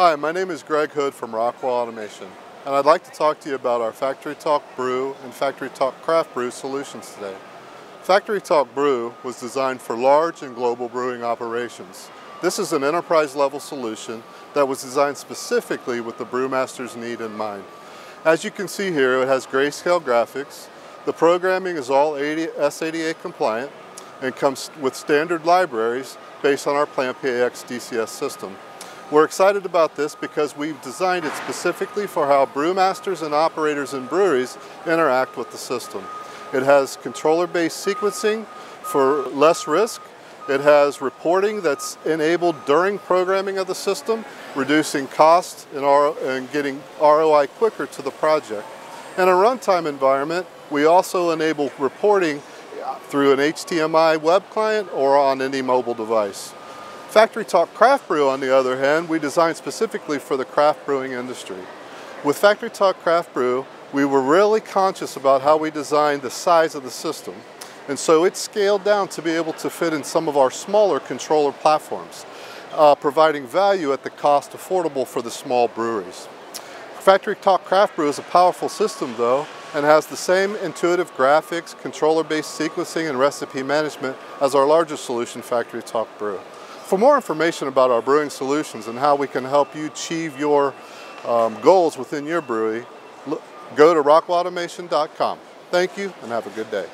Hi, my name is Greg Hood from Rockwell Automation, and I'd like to talk to you about our FactoryTalk Brew and FactoryTalk Craft Brew solutions today. FactoryTalk Brew was designed for large and global brewing operations. This is an enterprise level solution that was designed specifically with the brewmaster's need in mind. As you can see here, it has grayscale graphics. The programming is all S88 compliant and comes with standard libraries based on our PlantPAx DCS system. We're excited about this because we've designed it specifically for how brewmasters and operators in breweries interact with the system. It has controller-based sequencing for less risk. It has reporting that's enabled during programming of the system, reducing costs and, and getting ROI quicker to the project. In a runtime environment, we also enable reporting through an HDMI web client or on any mobile device. FactoryTalk Craft Brew, on the other hand, we designed specifically for the craft brewing industry. With FactoryTalk Craft Brew, we were really conscious about how we designed the size of the system. And so it scaled down to be able to fit in some of our smaller controller platforms, uh, providing value at the cost affordable for the small breweries. FactoryTalk Craft Brew is a powerful system though, and has the same intuitive graphics, controller-based sequencing, and recipe management as our larger solution, FactoryTalk Brew. For more information about our brewing solutions and how we can help you achieve your um, goals within your brewery, go to rockwellautomation.com. Thank you and have a good day.